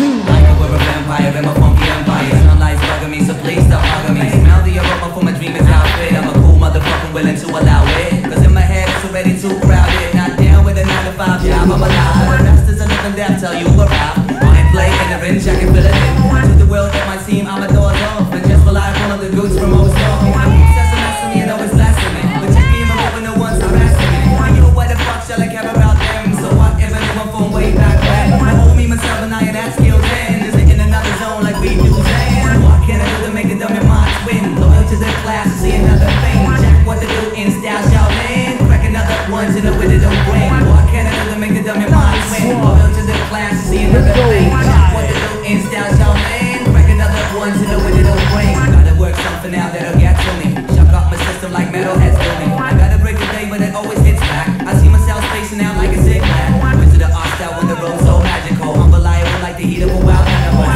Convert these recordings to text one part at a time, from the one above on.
too. Like a word of vampire in my funky empire. Sunlight's bugging me, so please stop hugging me. Smell the aroma from my dreamer's outfit. I'm a cool motherfucker willing to allow it. Cause in my head it's already too crowded. Not down with a 9 to 5 job, I'm alive. Masters and living death tell you a Wanna play in a ring, check and fill it in. To the world it might seem I'm a door off. Metalheads do me. I gotta break the day, but it always hits back. I see myself spacing out like a sick man. Went to the art style when the road's so magical. Unreliable like the heat of a wild animal.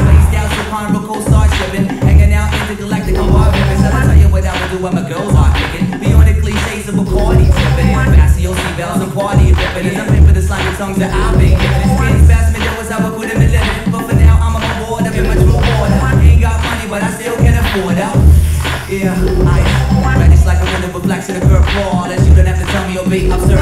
So carnival, start shipping. Hanging out intergalactic, I'm bar ripping. So I'll tell you what I would do when my girls are kicking. Beyond the cliches of a party tripping. Fassio, bells and party ripping. As I pay for the slimy songs that I've been given. Me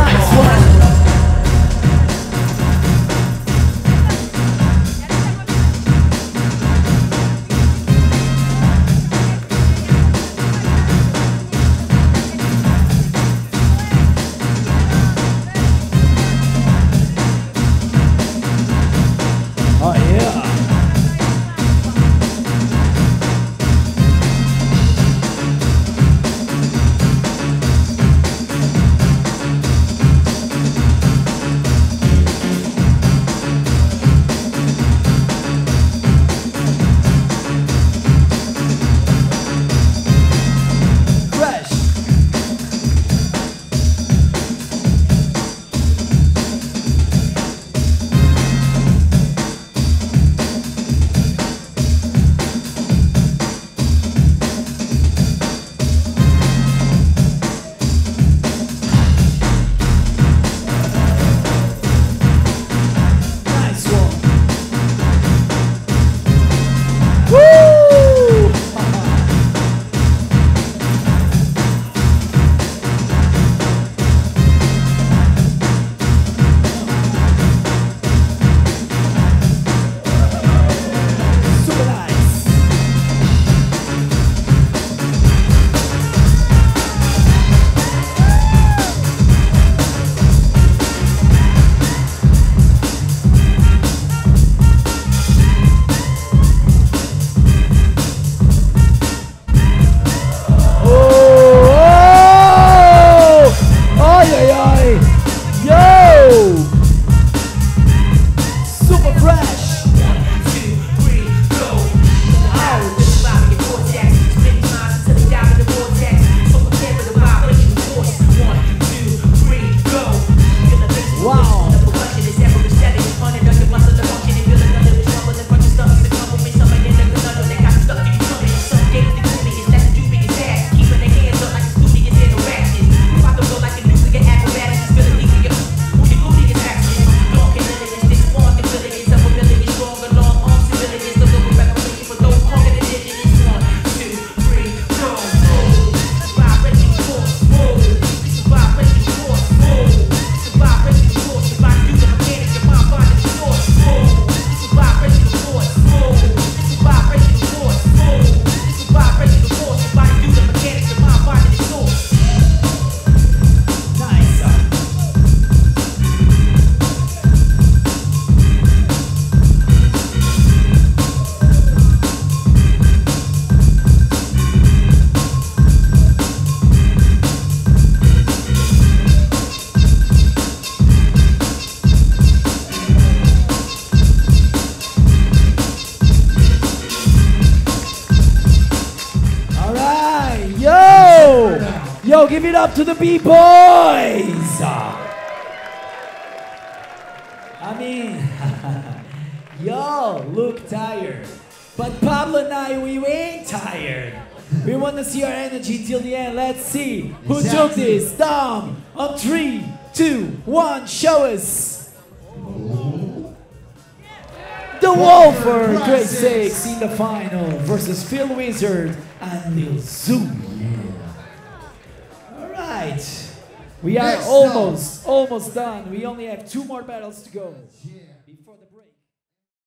give it up to the B-Boys! I mean, yo, look tired. But Pablo and I, we ain't tired. We want to see our energy till the end. Let's see who took this. Dom, on three, two, one, show us. The Wolfer, Cri6 in the final versus Phil Wizard and Lil Zoom. Right, we are almost, almost done. We only have two more battles to go.